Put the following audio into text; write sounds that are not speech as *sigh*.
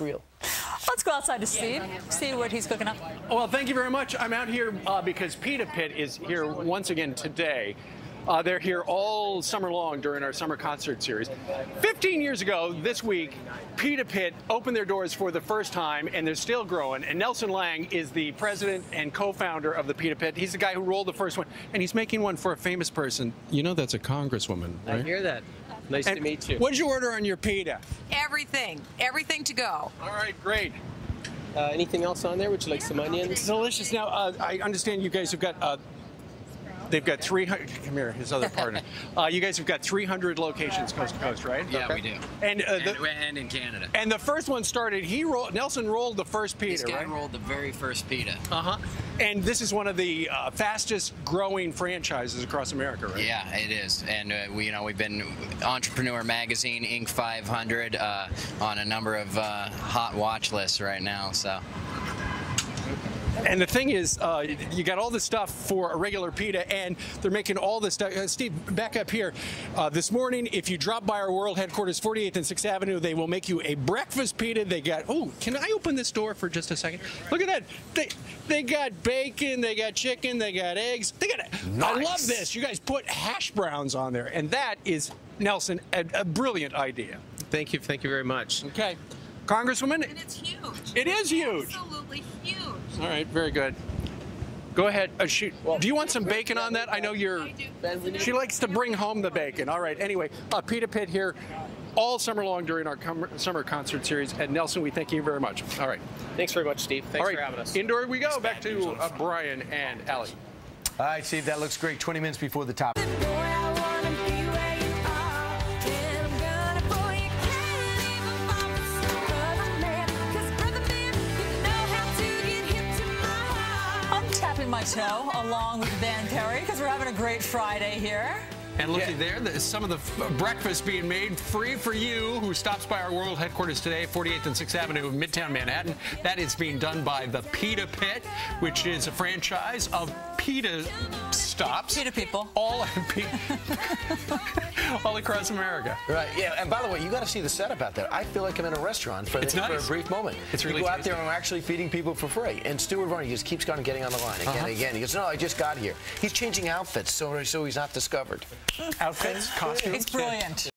real. Let's go outside to Steve, see what he's cooking up. Well, thank you very much. I'm out here uh, because Pita Pit is here once again today. Uh, they're here all summer long during our summer concert series. 15 years ago, this week, Pita Pit opened their doors for the first time, and they're still growing. And Nelson Lang is the president and co-founder of the Pita Pit. He's the guy who rolled the first one, and he's making one for a famous person. You know, that's a congresswoman, I hear that. Nice And to meet you. What did you order on your pita? Everything, everything to go. All right, great. Uh, anything else on there? Would you like some onions? It's delicious. Now, uh, I understand you guys have got. They've got 300. Come here, his other partner. *laughs* Uh, you guys have got 300 locations coast to coast, right? Yeah, we do. And, uh, the, and, and in Canada. and the first one started. He rolled. Nelson rolled the first this pita, guy right? rolled the very first pita. Uh huh. And this is one of the uh, fastest growing franchises across America, right? Yeah, it is, and uh, we, you know, we've been Entrepreneur Magazine, Inc. 500, uh, on a number of uh, hot watch lists right now. So And the thing is, uh, you got all this stuff for a regular pita, and they're making all this stuff. Uh, Steve, back up here. Uh, this morning, if you drop by our world headquarters, 48th and 6th Avenue, they will make you a breakfast pita. They got, oh, can I open this door for just a second? Look at that. They, they got bacon, they got chicken, they got eggs. They got, I love this. You guys put hash browns on there, and that is, Nelson, a, a brilliant idea. Thank you. Thank you very much. Okay. Congresswoman? And it's huge. It is huge. Absolutely huge. All right, very good. Go ahead. Uh, shoot. do you want some bacon on that? I know you're. I do. Ben, we need- She likes to bring home the bacon. All right. Anyway, uh, Pita Pit here all summer long during our com- summer concert series. And Nelson, we thank you very much. All right. Thanks very much, Steve. Thanks all right. for having us. Indoor we go. Back to uh, Brian and Allie. All right, Steve, that looks great. 20 minutes before the top. My toe along with Van Perry because we're having a great Friday here. And looky there, there's some of the f- uh, breakfast being made free for you who stops by our world headquarters today, 48th and 6th Avenue in Midtown Manhattan. That is being done by the Pita Pit, which is a franchise of pita stops. Pita people. All, *laughs* all across America. Right, yeah, and by the way, you got to see the setup out there. I feel like I'm in a restaurant for, It's for nice. a brief moment. It's really You go out tasty. there and we're actually feeding people for free. And Stuart Varney just keeps on getting on the line again Uh-huh. and again. He goes, no, I just got here. He's changing outfits so, so he's not discovered. Outfits, costumes. It's brilliant.